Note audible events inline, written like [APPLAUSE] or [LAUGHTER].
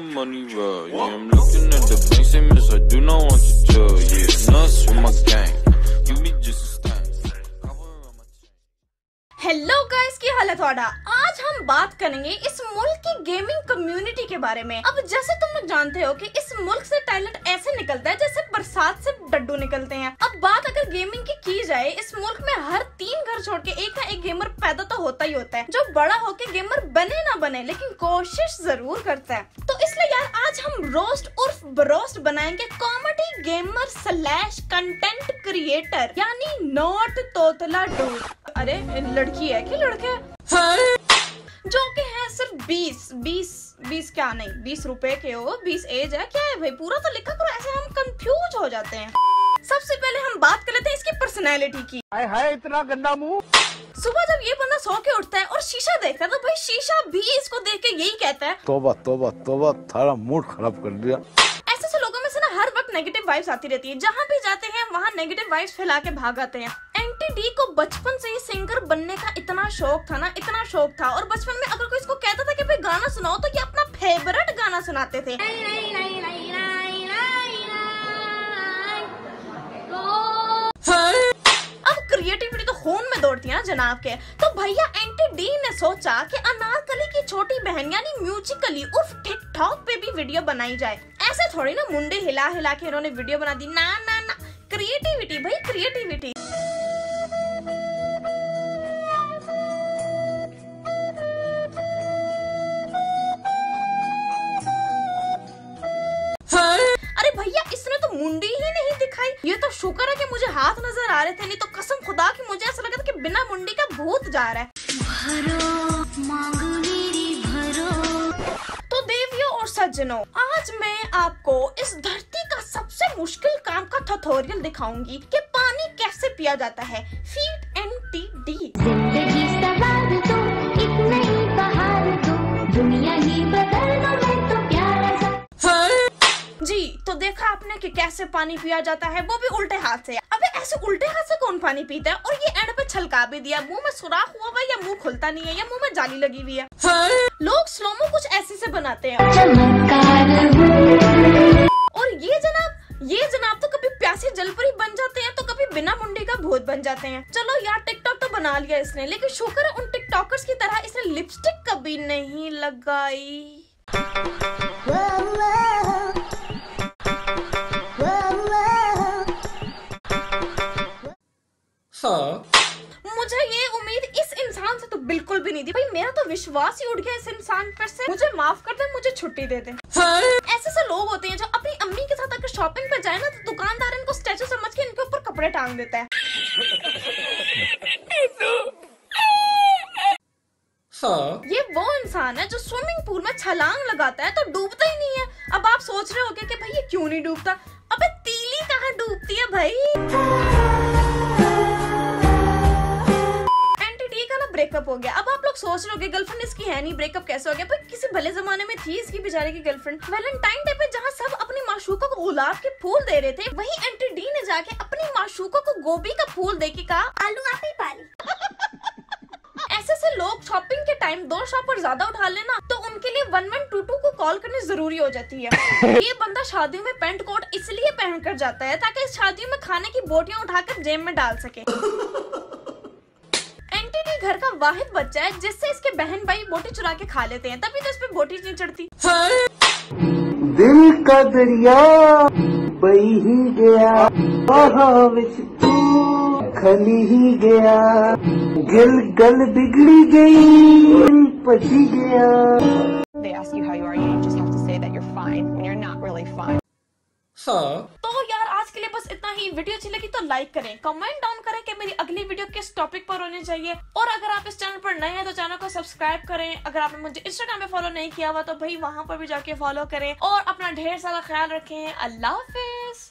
my money well. Yeah, I'm looking at the bank, I do not want to tell. Yeah, nuts with my gang. You just a. Cover on my chain. Hello हम बात करेंगे इस मुल्क की gaming community के बारे में। अब जैसे तुम लोग जानते हो कि इस मुल्क से टैलेंट ऐसे निकलता है जैसे बरसात से डड्डू निकलते हैं। अब बात अगर गेमिंग की की जाए, इस मुल्क में हर तीन घर छोड़ के एक ना एक गेमर पैदा तो होता ही होता है। जो बड़ा होके गेमर बने ना बने, लेकिन कोशिश ज़रूर करता है। तो इसलिए यार, आज हम रोस्ट उर्फ़ ब्रोस्ट बनाएँगे comedy gamer slash content creator यानी नॉट तोतला डूड अरे, लड़की है कि लड़के? है? जो कि है सिर्फ़ बीस बीस बीस क्या नहीं बीस रुपए के हो बीस एज है क्या है भाई? पूरा तो लिखा करो ऐसे हम कंफ्यूज हो जाते हैं। सबसे पहले हम बात कर लेते हैं इसकी पर्सनैलिटी की। हाय हाय इतना गंदा मुँह। सुबह जब ये बंदा सो के उठता है और शीशा देखता है तो भाई शीशा भी इसको देख के यही कहता है। तोबा तोबा तोबा थारा मूड खराब कर दिया। ऐसे से लोगों में से ना हर वक्त नेगेटिव वाइब्स आती रहती है। जहाँ भी जाते हैं वहाँ नेगेटिव वाइब्स फैला के भाग आते हैं। एंटी डी को बचपन से ही सिंगर बनने का इतना शौक था ना इतना शौक था और बचपन में अगर कोई इसको कहता था कि भाई गाना सुनाओ तो ये अपना फेवरेट गाना सुनाते थे। अब क्रिएटिविटी तो खून में दौड़ती है ना जनाब के। तो भैया एंटी डी ने सोचा कि अनारकली की छोटी बहन यानी म्यूजिकली उर्फ़ टिकटॉक पे भी वीडियो बनाई जाए। ऐसे थोड़ी ना मुंडे हिला हिला के इन्होंने वीडियो बना दी। ना ना ना क्रिएटिविटी भाई क्रिएटिविटी शुक्र है कि मुझे हाथ नज़र आ रहे थे नहीं तो कसम खुदा की मुझे ऐसा लगा था कि बिना मुंडी का भूत जा रहा है। तो देवियों और सज्जनों आज मैं आपको इस धरती का सबसे मुश्किल काम का ट्यूटोरियल दिखाऊँगी कि पानी कैसे पिया जाता है। फीट एन टी डी कैसे पानी पिया जाता है, वो भी उल्टे हाथ से। अबे, ऐसे उल्टे हाथ से कौन पानी पीता है? और ये एंड पे छलका भी दिया। मुँह में सुराख हुआ हुआ या मुँह खुलता नहीं है? या मुँह में जाली लगी हुई है? लोग स्लोमो कुछ ऐसे से बनाते हैं। और ये जनाब ये जनाब तो कभी प्यासी जलपरी बन जाते हैं तो कभी बिना मुंडी का भूत बन जाते हैं। चलो यार टिकटॉक तो बना लिया इसने, लेकिन शुक्र है उन टिकटॉकर्स की तरह इसने लिपस्टिक कभी नहीं लगाई। मुझे ये उम्मीद इस इंसान से तो बिल्कुल भी नहीं थी। भाई मेरा तो विश्वास ही उठ गया इस इंसान पर से। मुझे माफ़ कर दे मुझे छुट्टी दे दे। ऐसे से लोग होते हैं जो अपनी अम्मी के साथ अगर शॉपिंग पे जाए ना तो दुकानदार इनको स्टैचू समझ के इनके ऊपर कपड़े टांग देता है। ये वो इंसान है जो स्विमिंग पूल में छलांग लगाता है तो डूबता ही नहीं है। अब आप सोच रहे होगे कि भाई ये क्यों नहीं डूबता? अबे तीली कहाँ डूबती है भाई? ब्रेकअप हो गया। अब आप लोग सोच रहे होगे गर्लफ्रेंड इसकी है नहीं ब्रेकअप कैसे हो गया? भाई किसी भले जमाने में थी इसकी बेचारे की गर्लफ्रेंड वैलेंटाइन डे पे जहाँ सब अपने माशूकों को गुलाब के फूल दे रहे थे वही एंटी डी ने जाके अपनी माशूकों को गोभी का फूल दे के कहा आलू आप ही पाली। [LAUGHS] ऐसे से लोग शॉपिंग के टाइम दो शॉपर ज़्यादा उठा लेना तो उनके लिए वन वन टू टू को कॉल करनी ज़रूरी हो जाती है। [LAUGHS] ये बंदा शादियों में पेंट कोट इसलिए पहन कर जाता है ताकि शादियों में खाने की बोटियाँ उठाकर जेब में डाल सके। [LAUGHS] घर का वाहिद बच्चा है जिससे इसके बहन भाई बोटी चुरा के खा लेते हैं तभी तो इस पे बोटी नहीं चढ़ती दिल का दरिया बही ही गया खली ही गया गल गल बिगड़ी गई पची गया They ask you how you are, you just have to say that you're fine when you're not really fine. Huh. बस इतना ही। वीडियो अच्छी लगी तो लाइक करें कमेंट डाउन करें कि मेरी अगली वीडियो किस टॉपिक पर होनी चाहिए। और अगर आप इस चैनल पर नए हैं तो चैनल को सब्सक्राइब करें। अगर आपने मुझे इंस्टाग्राम पे फॉलो नहीं किया हुआ तो भाई वहाँ पर भी जाके फॉलो करें और अपना ढेर सारा ख्याल रखें। अल्लाह हाफिज।